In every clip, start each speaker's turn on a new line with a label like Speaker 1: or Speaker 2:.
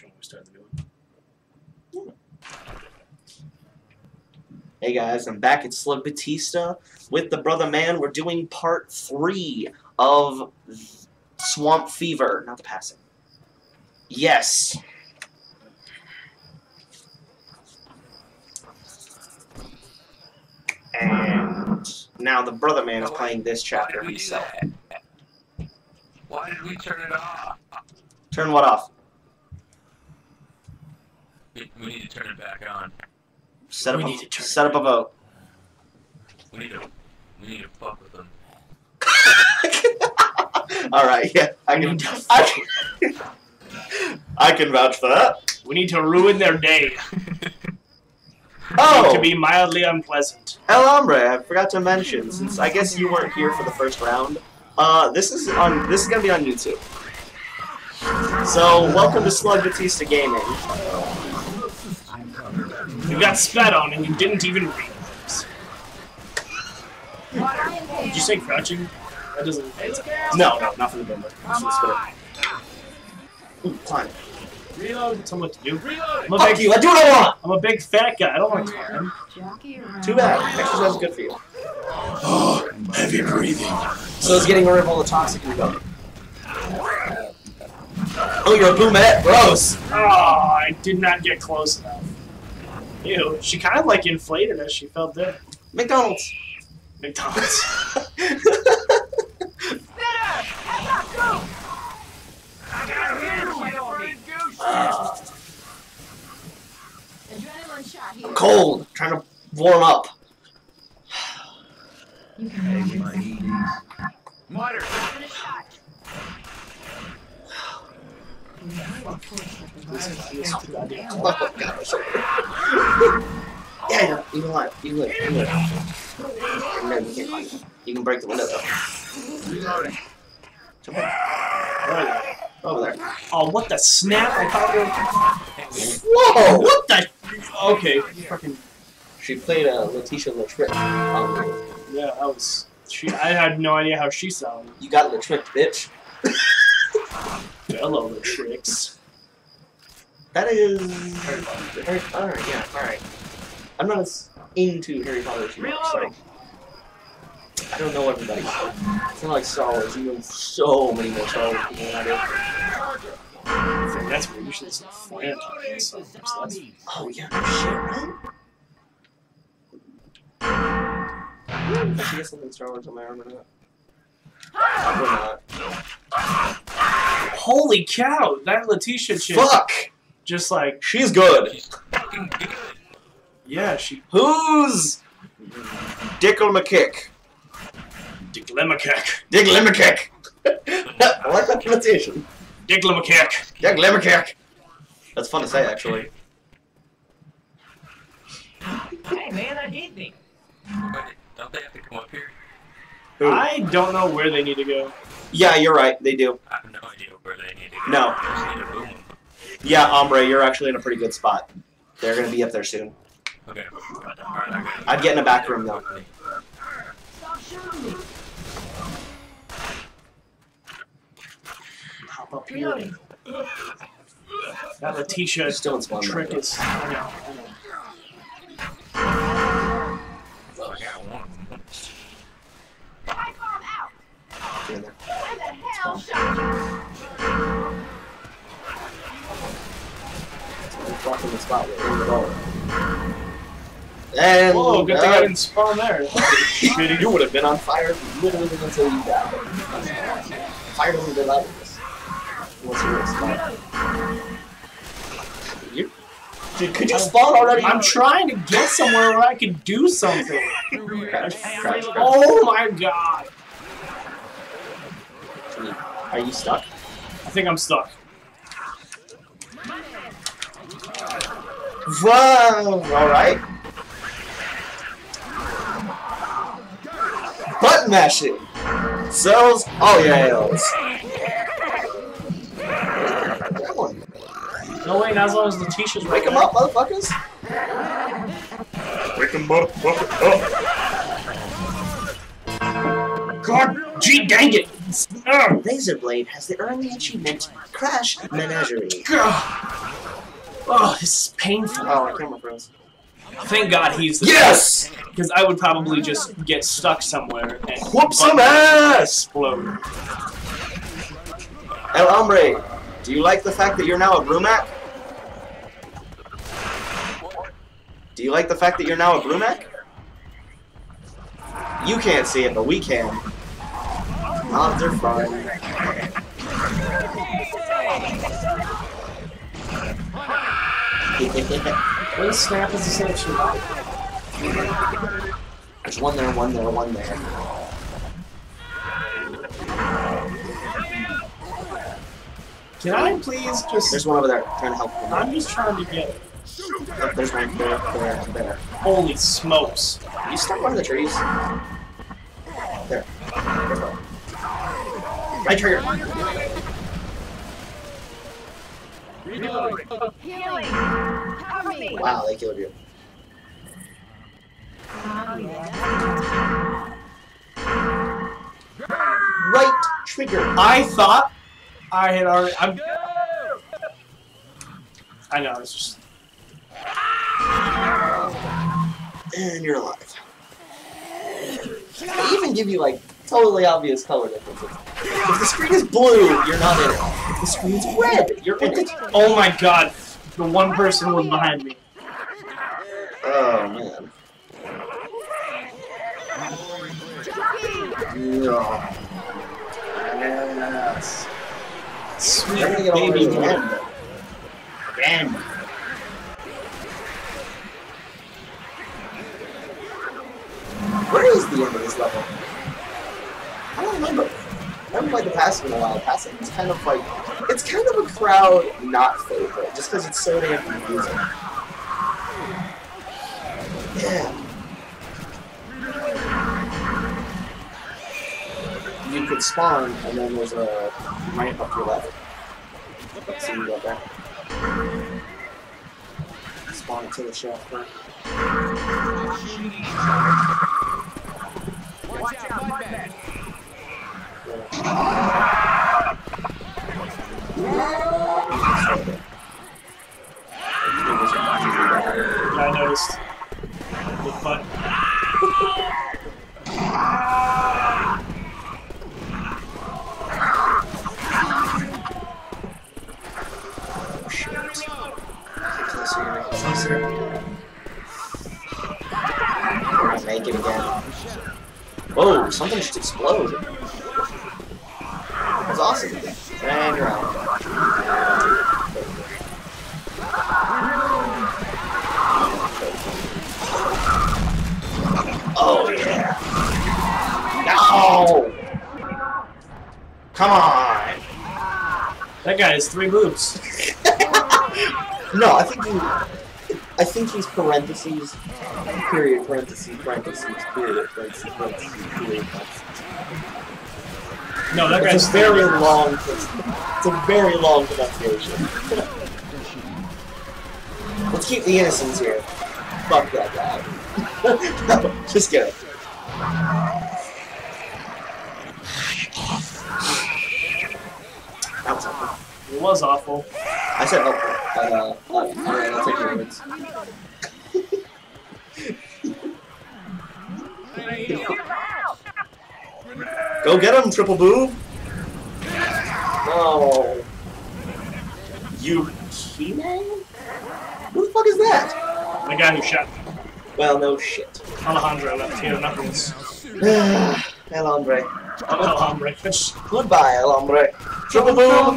Speaker 1: introduction when we started the new one.
Speaker 2: Hey guys, I'm back at Slug Batista with the Brother Man. We're doing part three of Swamp Fever. Not the passing. Yes. And now the Brother Man is playing this chapter
Speaker 3: Why did we do
Speaker 2: himself.
Speaker 3: Why did we turn it off?
Speaker 2: Turn what off?
Speaker 3: We, we need to turn it back on.
Speaker 2: Set up
Speaker 1: We
Speaker 2: a,
Speaker 1: need to
Speaker 2: set up a vote.
Speaker 3: We need to we need to fuck with them.
Speaker 2: All right, yeah, I can. I can, I can vouch for that.
Speaker 1: We need to ruin their day.
Speaker 2: Oh,
Speaker 1: To be mildly unpleasant.
Speaker 2: El Hombre, I forgot to mention, since I guess you weren't here for the first round, uh, this is on this is gonna be on YouTube. So welcome to Slug Batista Gaming.
Speaker 1: You got spat on and you didn't even read. Did you say crouching? That doesn't.
Speaker 2: No, no, not for the bimbo. It's for the. Ooh, climb.
Speaker 1: reload. Tell me what to do. I'm a
Speaker 2: Fuck
Speaker 1: big,
Speaker 2: you! I do what I want.
Speaker 1: I'm a big fat guy. I don't want to climb.
Speaker 2: Too bad. Exercise is good for you.
Speaker 1: Oh, heavy breathing.
Speaker 2: So it's getting rid of all the toxic in the Oh, you're a boomette. Gross.
Speaker 1: Oh, I did not get close enough. Ew, she kind of like inflated as she fell dead.
Speaker 2: McDonald's.
Speaker 1: McDonald's.
Speaker 2: Uh,
Speaker 4: Adrenaline shot here.
Speaker 2: I'm cold. trying to warm up.
Speaker 4: You can have
Speaker 3: Mutter.
Speaker 4: a shot.
Speaker 2: Oh, gosh. yeah, yeah. You can lie. You live. You live. No, you can't climb. You can break the window, though. Jump up.
Speaker 1: Where are they?
Speaker 2: Over there.
Speaker 1: Oh, what the snap? I thought you were.
Speaker 2: Whoa!
Speaker 1: What the? Okay, fucking.
Speaker 2: She played a Letitia Latrick. Um,
Speaker 1: Yeah, that was. She. I had no idea how she sounded.
Speaker 2: you got Latrick, bitch.
Speaker 1: Hello, the tricks.
Speaker 2: That is Harry Potter. Yeah, all right. I'm not as into Harry Potter as you are, so I don't know everybody. It's not like Star Wars. You know so many more Star Wars people than I do.
Speaker 1: I think that's weird. Usually it's a Fran talking, so so that's.
Speaker 2: Oh yeah, no shit, right? I should get something Star Wars on my arm or not. Probably not.
Speaker 1: Holy cow! That Letitia chick.
Speaker 2: Fuck!
Speaker 1: Just like.
Speaker 2: She's good.
Speaker 3: She's fucking good.
Speaker 1: Yeah, she.
Speaker 2: Who's Dickle McKick?
Speaker 1: Dick Lemmerkick.
Speaker 2: Dick Limmerkick. I like that pronunciation.
Speaker 1: Dick Lemmerkick.
Speaker 2: Dick Limmerkick. That's fun to say, actually.
Speaker 5: Hey man, I hit me.
Speaker 3: Don't they have to come up here?
Speaker 1: I don't know where they need to go.
Speaker 2: Yeah, you're right. They do.
Speaker 3: I have no idea where they need to go.
Speaker 2: No.
Speaker 3: I just need to boom them.
Speaker 2: Yeah, Ombre, you're actually in a pretty good spot. They're gonna be up there soon.
Speaker 3: Okay. Alright, I got it.
Speaker 2: I'd get in a back room though.
Speaker 4: Stop shooting me.
Speaker 1: Hop up here.
Speaker 4: Reloading.
Speaker 1: That Letitia
Speaker 2: She's still in spawn
Speaker 1: trick is. I know, I know.
Speaker 2: We're fucking the spot where we're going. And
Speaker 1: Whoa, good thing I didn't spawn there.
Speaker 2: you would have been on fire literally until you died. Fire doesn't get out of this. Unless you're in a spot. You, dude, could you spawn already?
Speaker 1: I'm trying to get somewhere where I can do something.
Speaker 2: Crouch, crouch, crouch.
Speaker 1: Oh my god.
Speaker 2: Are you stuck?
Speaker 1: I think I'm stuck.
Speaker 2: Whoa! Alright. Button mashing! Cells. Oh, yeah, Come on.
Speaker 1: No way, not as long as Letitia's
Speaker 2: Wake them up, motherfuckers!
Speaker 3: Wake them up, up! Oh.
Speaker 1: God, gee dang it! Ugh.
Speaker 2: Razorblade has the early achievement Crass Menagerie.
Speaker 1: Gah. Oh, this is painful.
Speaker 2: Oh, my camera froze.
Speaker 1: Thank God he's the
Speaker 2: Yes!
Speaker 1: Because I would probably just get stuck somewhere and
Speaker 2: Whoop some ass!
Speaker 1: explode.
Speaker 2: El Hombre, do you like the fact that you're now a Brumac? Do you like the fact that you're now a Brumac? You can't see it, but we can. Mods are fun.
Speaker 1: What a snap is this actually
Speaker 2: There's one there, one there, one there.
Speaker 1: Can I please just...
Speaker 2: There's one over there, trying to help him.
Speaker 1: I'm just trying to get...
Speaker 2: Oh, there's one there, there, there.
Speaker 1: Holy smokes.
Speaker 2: You stuck one of the trees. There. There's one. Right trigger.
Speaker 4: Healing. Cover me.
Speaker 2: Wow, they killed you. Right trigger.
Speaker 1: I thought I had already... I'm... I know, it's just...
Speaker 2: And you're alive. They even give you like totally obvious color differences. If the screen is blue, you're not in it. If the screen's red, you're in it.
Speaker 1: Oh my god. The one person was behind me.
Speaker 2: Oh man. No. Yes.
Speaker 1: Sweet
Speaker 2: They're gonna get all
Speaker 1: baby
Speaker 2: the way to the
Speaker 1: boy.
Speaker 2: end. Again. Where is the end of this level? I don't remember. I haven't played the passing in a while. Passing is kind of like it's kind of a crowd not favorite, just because it's so damn confusing. Yeah. You could spawn, and then there's a ramp up your left. Let's see you go there. Spawn into the shaft. Right?
Speaker 1: Yeah, I noticed.
Speaker 2: Come on!
Speaker 1: That guy has three boobs.
Speaker 2: No, I think he. I think he's parentheses, period, parentheses, parentheses, period, parentheses, parentheses, period, parentheses.
Speaker 1: No, that guy's
Speaker 2: a very long. It's a very long pronunciation. Let's keep the innocence here. Fuck that guy. no, just kidding. That was helpful.
Speaker 1: It was awful.
Speaker 2: I said helpful, but uh, uh alright, I'll take your words. Go get him, Triple Boo! No. You He-Man? Who the fuck is that?
Speaker 1: The guy who shot me.
Speaker 2: Well, no shit.
Speaker 1: Alejandro left here, Knuckles.
Speaker 2: El hombre.
Speaker 1: Alejandro.
Speaker 2: Goodbye, El hombre. Triple Boo!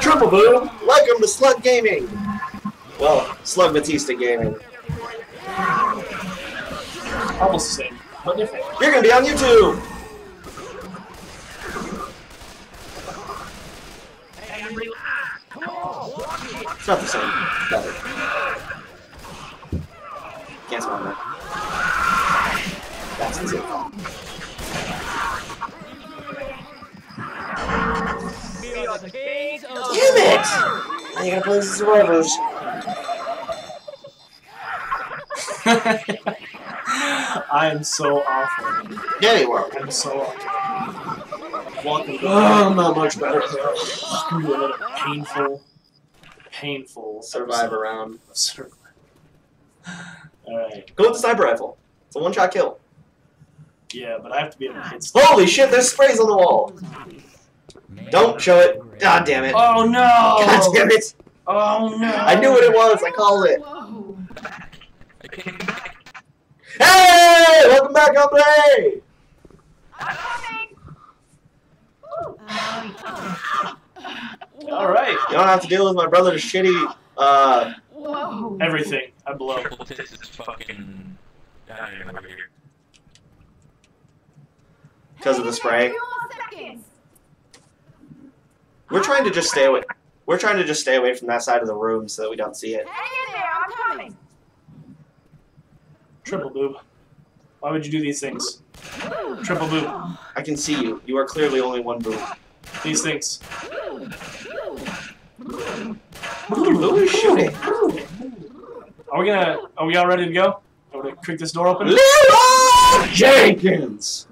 Speaker 2: Triple Boo! Welcome to Slug Gaming! Well, Slug Batista Gaming.
Speaker 1: Almost the same, but different.
Speaker 2: You're gonna be on YouTube! It's not the same. Better. Can't spawn that. That's the same. Damn it! Now you gotta play the survivors.
Speaker 1: I am so awful.
Speaker 2: Yeah, you are.
Speaker 1: I'm so awful. Welcome to
Speaker 2: Oh, not much better.
Speaker 1: welcome to another painful, painful
Speaker 2: survive
Speaker 1: episode
Speaker 2: around.
Speaker 1: Survive. All right.
Speaker 2: Go with the sniper rifle. It's a one-shot kill.
Speaker 1: Yeah, but I have to be able to hit.
Speaker 2: Holy shit! There's sprays on the wall. Don't show it. God damn it.
Speaker 1: Oh no!
Speaker 2: God damn it.
Speaker 1: Oh no!
Speaker 2: I knew what it was. I called it.
Speaker 4: Whoa.
Speaker 3: I came back.
Speaker 2: Hey! Welcome back, hombre!
Speaker 1: All right.
Speaker 2: You don't have to deal with my brother's shitty, uh,
Speaker 4: Whoa.
Speaker 1: Everything. I blow.
Speaker 3: Triple tits is fucking dying over here.
Speaker 2: because of the spray.
Speaker 4: Few more seconds.
Speaker 2: We're trying to just stay away. We're trying to just stay away from that side of the room so that we don't see it.
Speaker 4: Hang in there, I'm coming.
Speaker 1: Triple boob. Why would you do these things? Triple boob.
Speaker 2: I can see you. You are clearly only one boob.
Speaker 1: These things.
Speaker 2: Who is shooting?
Speaker 1: Are we gonna? Are we all ready to go? I'm gonna kick this door open?
Speaker 2: Leroy Jenkins!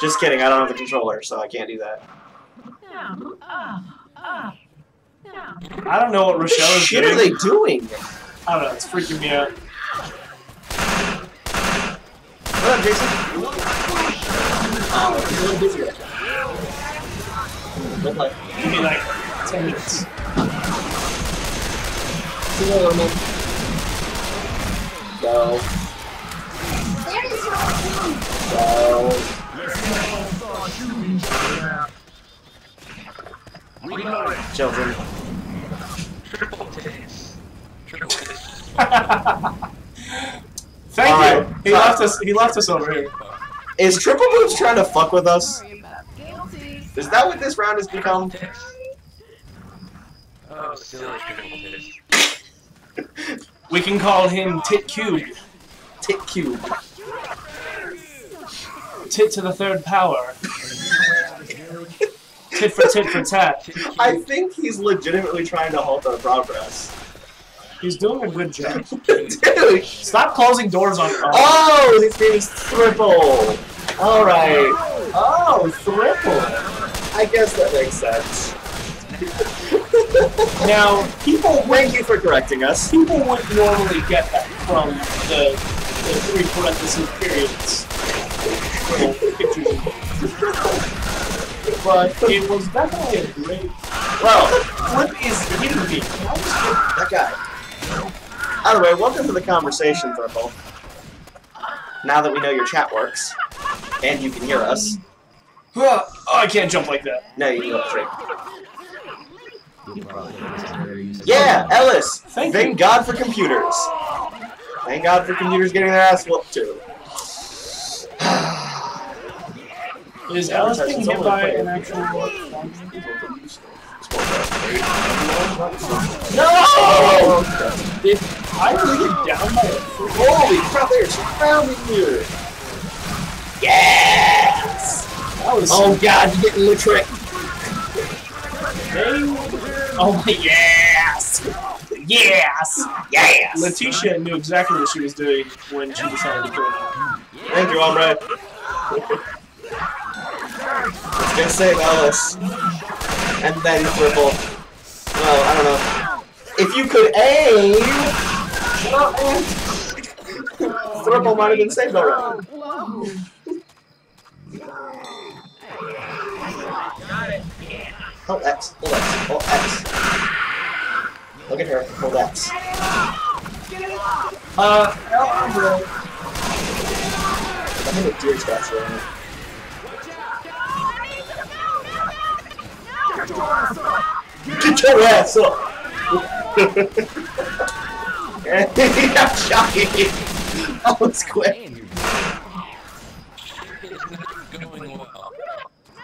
Speaker 2: Just kidding, I don't have the controller, so I can't do that.
Speaker 4: No. Mm-hmm. No.
Speaker 1: I don't know what
Speaker 2: What
Speaker 1: Rochelle is
Speaker 2: shit
Speaker 1: doing.
Speaker 2: are they doing?
Speaker 1: I don't know. It's freaking me out.
Speaker 2: What up, Jason? Oh, he's a little busy. Good luck.
Speaker 1: Give me like ten minutes.
Speaker 2: See you later, man. Go. Go. Children.
Speaker 3: Triple tits. Triple tits.
Speaker 1: Thank
Speaker 2: Alright.
Speaker 1: you. He left us. He left us over here.
Speaker 2: Is Triple Boots trying to fuck with us? Is that what this round has become?
Speaker 3: Oh, silly triple tits.
Speaker 1: We can call him Tit Cube.
Speaker 2: Tit Cube.
Speaker 1: Tit to the third power. Tit for tit for tat.
Speaker 2: I think he's legitimately trying to halt our progress.
Speaker 1: He's doing a good job.
Speaker 2: Dude!
Speaker 1: Stop closing doors on. Oh.
Speaker 2: Oh, his name is Triple. Alright. Oh, Triple. I guess that makes sense.
Speaker 1: Now, people
Speaker 2: Thank you for correcting us.
Speaker 1: people wouldn't normally get that from the, the three parentheses periods. Little pictures. But it was definitely a great.
Speaker 2: Well,
Speaker 1: Flip is hitting me. Can I just get-
Speaker 2: that guy. By the way, welcome to the conversation, Triple. Now that we know your chat works, and you can hear us,
Speaker 1: Oh, I can't jump like that.
Speaker 2: No, you can go straight. Yeah, Ellis!
Speaker 1: Thank
Speaker 2: Thank. God for computers. Thank God for computers getting their ass whooped too.
Speaker 1: Is Ellis being hit by an actual?
Speaker 2: No!
Speaker 1: Did I really down by a?
Speaker 2: Holy crap, they're surrounding you! Yes!
Speaker 1: That was
Speaker 2: Oh god, you're getting the trick.
Speaker 1: They, oh my yes, yes, yes. Letitia knew exactly what she was doing when she decided to join up.
Speaker 2: Thank you, Ombre. Gonna save Ellis. And then Triple. Well, I don't know. If you could aim... Triple might have been saved already. Hold X. Hold X. Hold X. Look at her. Hold X.
Speaker 1: Uh, Alejandro,
Speaker 2: I'm gonna deer stats right Get your ass up! I'm shocking. That was quick.
Speaker 3: It's not going well.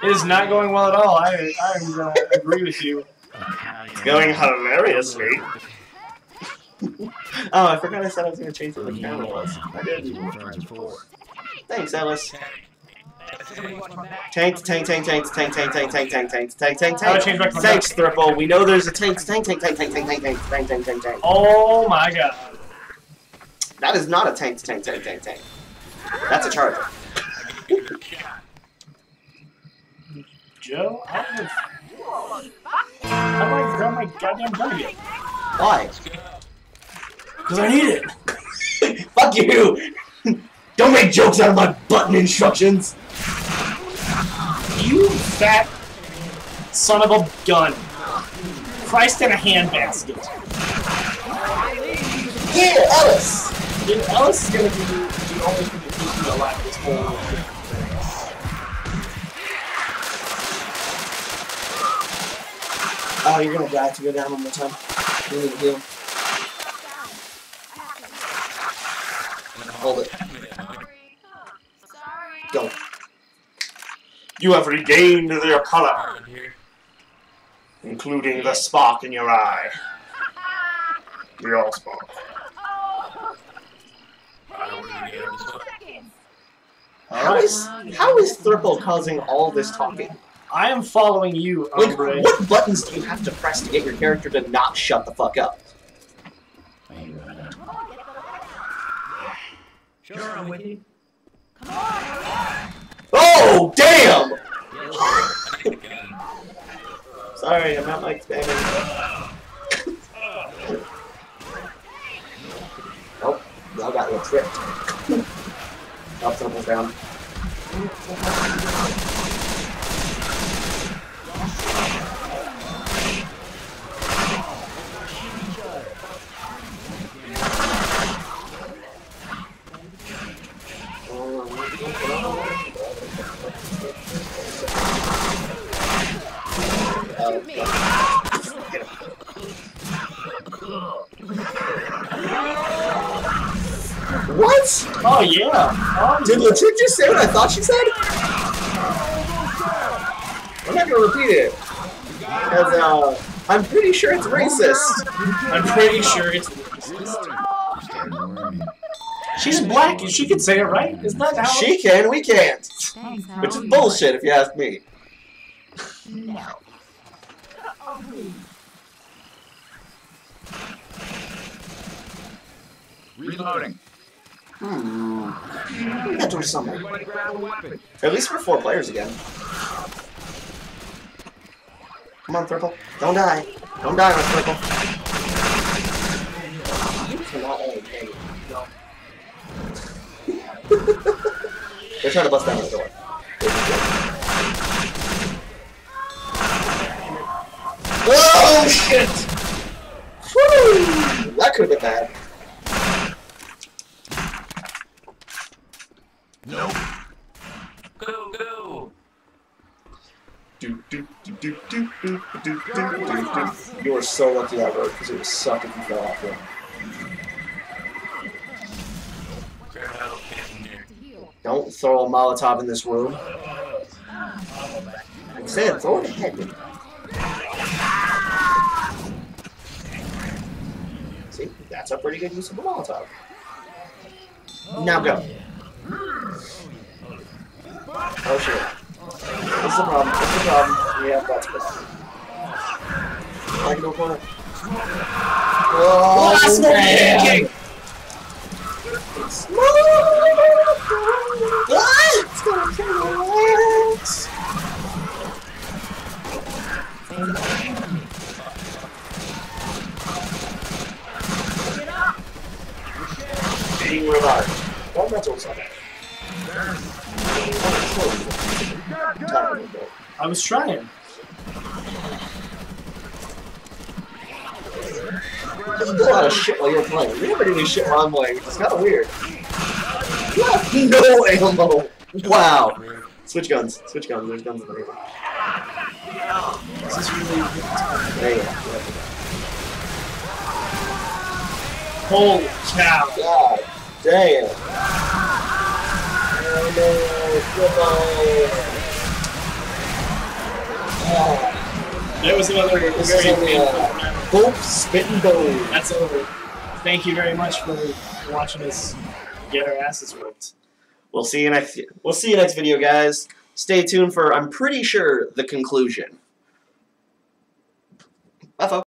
Speaker 1: it is not going well at all. I, I'm gonna uh, agree with you.
Speaker 2: It's going hilariously. oh, I forgot I said I was gonna change what the camera was. I did. Thanks, Ellis. Tank, tank, tank, tank, tank, tank, tank, tank, tank, tank, tank, tank,
Speaker 1: How do I
Speaker 2: tank.
Speaker 1: change back to my
Speaker 2: Thanks, Thripple. We know there's a tank, tank, tank, tank, tank, tank, tank, tank, tank, tank, tank, tank.
Speaker 1: Oh my god.
Speaker 2: That is not a tank, tank, tank, tank, tank. That's a charger.
Speaker 1: Joe, I have How do I grab my goddamn gun again?
Speaker 2: Why?
Speaker 1: Because I need it.
Speaker 2: Fuck you! Don't make jokes out of my button instructions!
Speaker 1: You fat son of a gun. Christ in a handbasket.
Speaker 2: Yeah, Ellis!
Speaker 1: Dude, Ellis is gonna be the only thing that keeps me alive this whole thing.
Speaker 2: Oh, you're gonna die to go down one more time. You need to heal. Hold it.
Speaker 4: Sorry.
Speaker 2: Go.
Speaker 1: You have regained your color, including the spark in your eye. The all spark.
Speaker 3: I don't really get this stuff.
Speaker 4: seconds.
Speaker 2: How is how is Thurple causing all this talking?
Speaker 1: I am following you,
Speaker 2: Like,
Speaker 1: hombre.
Speaker 2: what buttons do you have to press to get your character to not shut the fuck up?
Speaker 5: Sure, I'm with you.
Speaker 2: Oh, damn!
Speaker 3: I need to get in.
Speaker 2: Sorry, I'm not like spamming. Nope, oh, y'all got little tripped. Up, Thurple's down.
Speaker 4: Shoot me.
Speaker 2: What?
Speaker 1: Oh yeah. Oh,
Speaker 2: Did Latif just say what I thought she said? I'm not gonna repeat it. As, uh, I'm pretty sure it's racist.
Speaker 1: I'm pretty sure it's racist. She's black and she can say it right. Isn't that how?
Speaker 2: She can, we can't.
Speaker 4: Thanks,
Speaker 2: Which is bullshit if you ask me.
Speaker 4: No.
Speaker 6: Reloading.
Speaker 2: Hmm. To do something.
Speaker 6: Everybody grab a weapon.
Speaker 2: At least we're four players again. Come on, Thurple. Don't die. Don't die, my Thurple. Come on, hey, hey, no. They're trying to bust down the door. Oh shit! Whew! That could have been bad.
Speaker 3: Go, go!
Speaker 2: Do, do, do, do, do, do, do, do, do, do. You were so lucky that worked because it would suck if you fell off it.
Speaker 3: Grab a help kit in here.
Speaker 4: To heal.
Speaker 2: Don't throw a Molotov in this room. I said throw it ahead. See, that's a pretty good use of the Molotov. Now go. Oh shit. What's the problem? What's the problem? Yeah, that's good. I can go for it. Oh,
Speaker 1: Last
Speaker 2: man.
Speaker 1: kick.
Speaker 2: Ah, it's gonna kill us. Being revived. One metal something.
Speaker 1: I was trying.
Speaker 2: A lot of shit while you're playing. You never do any shit while I'm playing, is kind of weird. You have no ammo. Wow. Switch guns. Switch guns. There's guns in the.
Speaker 1: This is really
Speaker 2: There you go.
Speaker 1: holy cow.
Speaker 2: God damn. Oh no.
Speaker 1: That was another
Speaker 2: This is
Speaker 1: very
Speaker 2: only uh,
Speaker 1: painful
Speaker 2: a
Speaker 1: round.
Speaker 2: Boop, spit and bone.
Speaker 1: That's over. Thank you very much for watching us get our asses whooped.
Speaker 2: We'll see you next. We'll see you next video, guys. Stay tuned for. I'm pretty sure the conclusion. Bye, folks.